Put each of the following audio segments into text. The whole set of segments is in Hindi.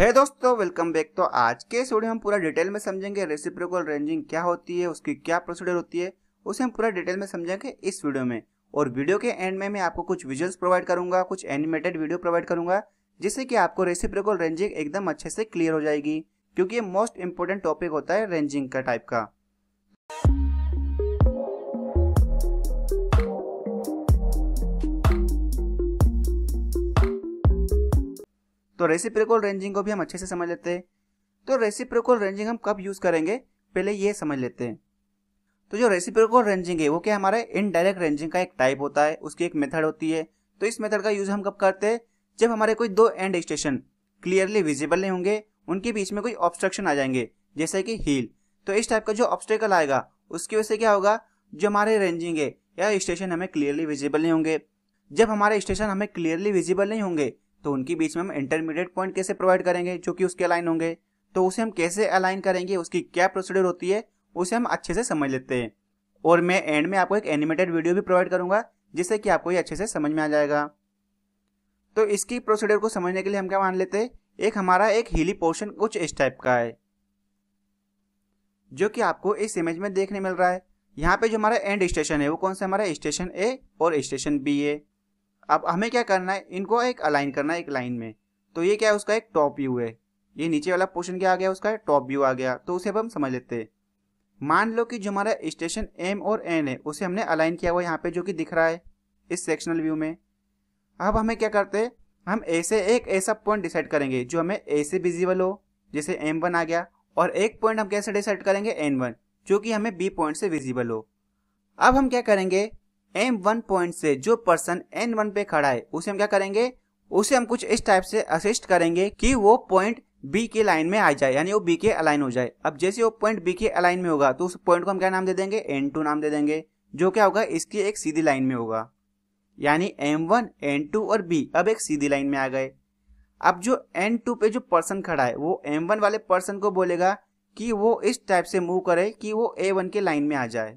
है दोस्तों वेलकम बैक तो आज के इस वीडियो हम पूरा डिटेल में समझेंगे रेसिप्रोकल रेंजिंग क्या होती है, उसकी क्या प्रोसीडर होती है, उसे हम पूरा डिटेल में समझेंगे इस वीडियो में। और वीडियो के एंड में मैं आपको कुछ विजुअल्स प्रोवाइड करूँगा, कुछ एनिमेटेड वीडियो प्रोवाइड करूँगा, जिससे कि आपको रेसिप्रोकल रेंजिंग एकदम अच्छे से क्लियर हो जाएगी, क्योंकि ये मोस्ट इंपोर्टेंट टॉपिक होता है रेंजिंग का टाइप का। तो रेसिप्रोकल रेंजिंग को भी हम अच्छे से समझ लेते हैं। तो रेसिप्रोकल रेंजिंग हम कब यूज़ करेंगे? पहले ये समझ लेते हैं। तो जो रेसिप्रोकल रेंजिंग है, वो क्या हमारे इनडायरेक्ट रेंजिंग का एक टाइप होता है, उसकी एक मेथड होती है। तो इस मेथड का यूज़ हम कब करते हैं? जब हमारे कोई दो एंड स्टेशन क्लियरली विजिबल नहीं होंगे, उनके बीच में कोई ऑब्स्ट्रक्शन आ जाएँगे, जैसे कि हील तो इस टाइप का जो ऑब्स्टेकल आएगा, उसकी वजह से क्या होगा? जो हमारे रेंजिंग है, या स्टेशन हमें क्लियरली विजिबल नहीं होंगे। जब हमारे स्टेशन हमें क्लियरली विजिबल नहीं होंगे तो उनके बीच में हम इंटरमीडिएट पॉइंट कैसे प्रोवाइड करेंगे, जो कि उसके अलाइन होंगे? तो उसे हम कैसे अलाइन करेंगे? उसकी क्या प्रोसीडर होती है? उसे हम अच्छे से समझ लेते हैं। और मैं एंड में आपको एक एनिमेटेड वीडियो भी प्रोवाइड करूँगा, जिससे कि आपको ये अच्छे से समझ में आ जाएगा। तो इसकी प्रोसीडर को समझने के लिए हम क्या मान लेते हैं? एक हमारा एक हिली पोर्शन कुछ इस टाइप का है, जो कि आपको इस इमेज में देखने मिल रहा है। यहाँ पे जो हमारा एंड स्टेशन है, वो कौन सा हमारा स्टेशन ए और स्टेशन बी है। अब हमें क्या करना है? इनको एक अलाइन करना है एक लाइन में। तो ये क्या है? उसका एक टॉप व्यू है। ये नीचे वाला पोर्शन क्या आ गया? उसका टॉप व्यू आ गया। तो उसे अब हम समझ लेते हैं। मान लो कि जो हमारा स्टेशन एम और एन है, उसे हमने अलाइन किया हुआ यहाँ पे जो कि दिख रहा है इस सेक्शनल व्यू में। अब हमें क्या करते हैं? हम ऐसे एक ऐसा पॉइंट डिसाइड करेंगे जो हमें ए से विजिबल हो, जैसे एम वन आ गया, और एक पॉइंट हम कैसे डिसाइड करेंगे? एन वन जो कि हमें बी पॉइंट से विजिबल हो। अब हम क्या करेंगे? एम वन पॉइंट से जो पर्सन एन वन पे खड़ा है, उसे हम क्या करेंगे? उसे हम कुछ इस टाइप से असिस्ट करेंगे कि वो पॉइंट बी के लाइन में आ जाए, यानी वो बी के अलाइन हो जाए। अब जैसे वो पॉइंट बी के अलाइन में होगा तो उस पॉइंट को हम क्या नाम दे देंगे? एन टू नाम दे देंगे, जो क्या होगा? इसकी एक सीधी लाइन में होगा। यानी एम वन एन टू और बी अब एक सीधी लाइन में आ गए। अब जो एन टू पे जो पर्सन खड़ा है, वो एम वन वाले पर्सन को बोलेगा कि वो इस टाइप से मूव करे कि वो ए वन के लाइन में आ जाए।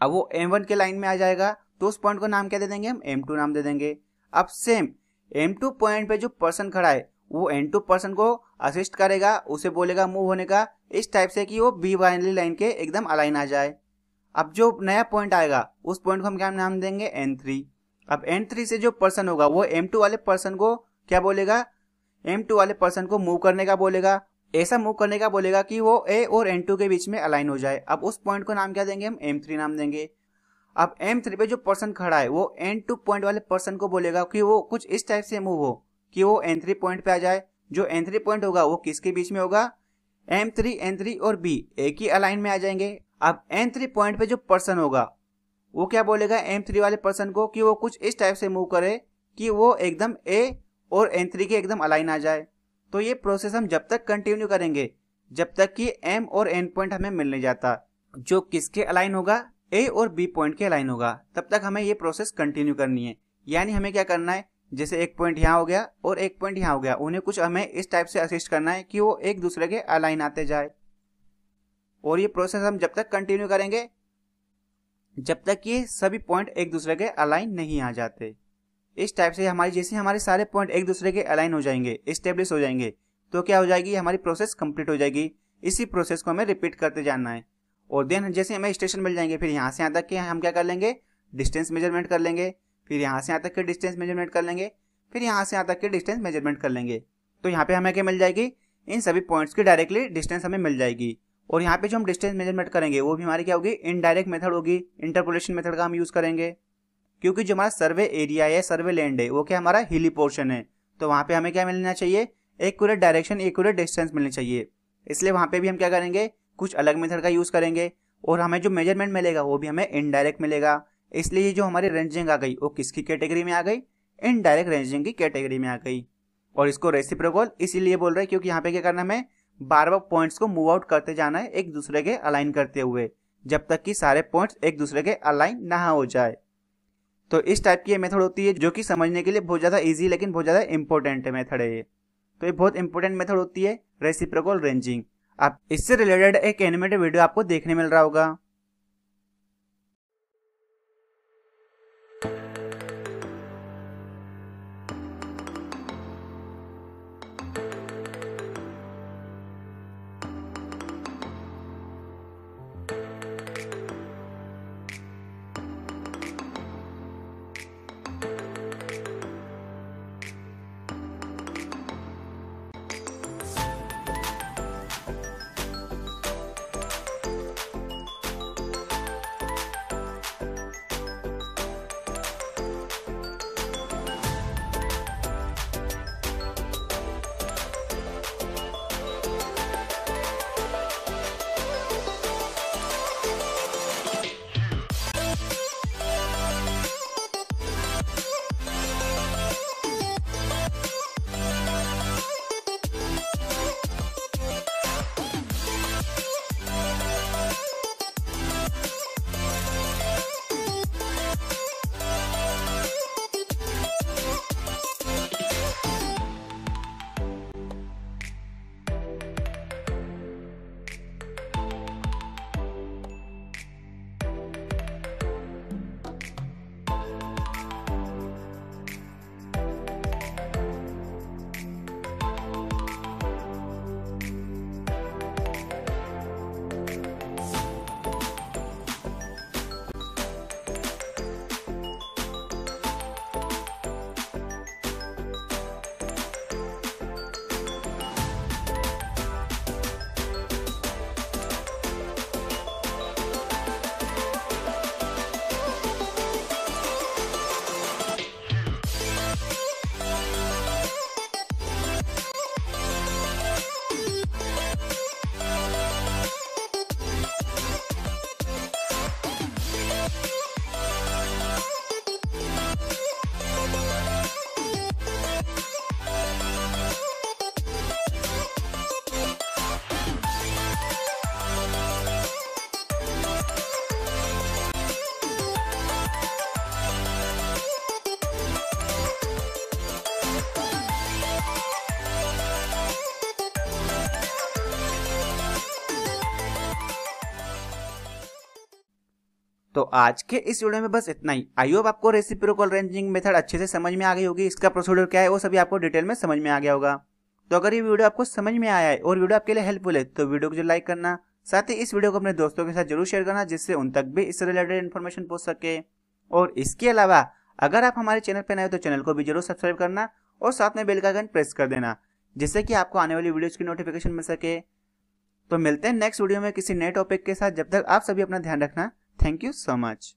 अब वो एम वन के लाइन में आ जाएगा तो उस पॉइंट को नाम क्या दे देंगे हम? एम टू नाम दे देंगे। अब सेम एम टू पॉइंट पे जो पर्सन खड़ा है, वो एन टू पर्सन को असिस्ट करेगा, उसे बोलेगा मूव होने का, इस टाइप से कि वो बी वाली लाइन के एकदम अलाइन आ जाए। अब जो नया पॉइंट आएगा, उस पॉइंट को हम क्या नाम देंगे? एन थ्री अब एन थ्री से जो पर्सन होगा, वो एम टू वाले पर्सन को क्या बोलेगा? एम टू वाले पर्सन को मूव करने का बोलेगा। ऐसा मूव करने का बोलेगा कि वो ए और एन टू के बीच में अलाइन हो जाए। अब उस पॉइंट को नाम क्या देंगे हम? एम थ्री नाम देंगे। अब एम थ्री पे जो पर्सन खड़ा है, वो एन टू पॉइंट वाले पर्सन को बोलेगा कि वो कुछ इस टाइप से मूव हो, कि वो एन थ्री पॉइंट पे आ जाए। जो एन थ्री पॉइंट होगा, वो किसके बीच में होगा? एम थ्री एन थ्री और बी एक ही अलाइन में आ जाएँगे। अब एन थ्री पॉइंट पे जो पर्सन होगा, वो क्या बोलेगा एम थ्री वाले पर्सन को कि वो कुछ इस टाइप से मूव करे, कि वो एकदम ए और एन थ्री के एकदम अलाइन आ जाए। तो ये प्रोसेस हम जब तक कंटिन्यू करेंगे, जब तक कि एम और एन पॉइंट हमें मिल नहीं जाता, जो किसके अलाइन होगा? ए और बी पॉइंट के अलाइन होगा। तब तक हमें ये प्रोसेस कंटिन्यू करनी है। यानी हमें क्या करना है? जैसे एक पॉइंट यहाँ हो गया और एक पॉइंट यहाँ हो गया। उन्हें कुछ हमें इस टाइप से असिस्ट करना है कि वो एक दूसरे के अलाइन आते जाए। और ये प्रोसेस हम जब तक कंटिन्यू करेंगे, जब तक ये सभी पॉइंट एक दूसरे के अलाइन नहीं आ जाते। इस टाइप से हमारी, जैसे हमारे सारे पॉइंट एक दूसरे के अलाइन हो जाएँगे स्टेब्लिश हो जाएँगे तो क्या हो जाएगी? हमारी प्रोसेस कंप्लीट हो जाएगी। इसी प्रोसेस को हमें रिपीट करते जाना है। और देन जैसे हमें स्टेशन मिल जाएँगे, फिर यहाँ से यहाँ तक के हम क्या कर लेंगे? डिस्टेंस मेज़रमेंट कर लेंगे। फिर यहाँ से यहाँ तक के डिस्टेंस मेज़रमेंट कर लेंगे। फिर यहाँ से यहाँ तक के डिस्टेंस मेज़रमेंट कर लेंगे। तो यहाँ पे हमें क्या मिल जाएगी? इन सभी पॉइंट्स की डायरेक्टली डिस्टेंस हमें मिल जाएगी। और यहाँ पे जो हम डिस्टेंस मेज़रमेंट करेंगे, वो भी हमारी क्या होगी? इनडायरेक्ट मेथड होगी। इंटरपोलेशन मेथड का हम यूज़ करेंगे। क्योंकि जो हमारा सर्वे एरिया है, सर्वे लैंड है, वो क्या हमारा हिली पोर्शन है। तो वहाँ पे हमें क्या मिलना चाहिए? एक्यूरेट डायरेक्शन एक्यूरेट डिस्टेंस मिलनी चाहिए। इसलिए वहाँ पे भी हम क्या करेंगे? कुछ अलग मेथड का यूज़ करेंगे और हमें जो मेज़रमेंट मिलेगा, वो भी हमें इनडायरेक्ट मिलेगा। इसलिए जो हमारी रेंजिंग आ गई, वो किसकी कैटेगरी में आ गई? इनडायरेक्ट रेंजिंग की कैटेगरी में आ गई। और इसको रेसिप्रोकल इसीलिए बोल रहे हैं क्योंकि यहाँ पे क्या करना हमें? बार बार पॉइंट्स को मूव आउट करते जाना है, एक दूसरे के अलाइन करते हुए, जब तक कि सारे पॉइंट्स एक दूसरे के अलाइन ना हो जाए। तो इस टाइप की ये मेथड होती है, जो कि समझने के लिए बहुत ज़्यादा इजी लेकिन बहुत ज़्यादा इंपॉर्टेंट मेथड है ये। तो ये बहुत इंपॉर्टेंट मेथड होती है रेसिप्रोकल रेंजिंग आप, इससे रिलेटेड एक एनिमेटेड वीडियो आपको देखने मिल रहा होगा। तो आज के इस वीडियो में बस इतना ही। आई होप आपको रेसिप्रोकल रेंजिंग मेथड अच्छे से समझ में आ गई होगी। इसका प्रोसीडर क्या है, वो सभी आपको डिटेल में समझ में आ गया होगा। तो अगर ये वीडियो आपको समझ में आया है और वीडियो आपके लिए हेल्पफुल है तो वीडियो को जो लाइक करना। साथ ही इस वीडियो को अपने दोस्तों के साथ ज़रूर शेयर करना, जिससे उन तक भी इससे रिलेटेड इन्फॉर्मेशन पहुँच सके। और इसके अलावा, अगर आप हमारे चैनल पर नए हो तो चैनल को भी ज़रूर सब्सक्राइब करना और साथ में बेल का आइकन प्रेस कर देना, जिससे कि आपको आने वाली वीडियोज़ की नोटिफिकेशन मिल सके। तो मिलते हैं नेक्स्ट वीडियो में किसी नए टॉपिक के साथ। जब तक आप सभी अपना ध्यान रखना थैंक यू सो मच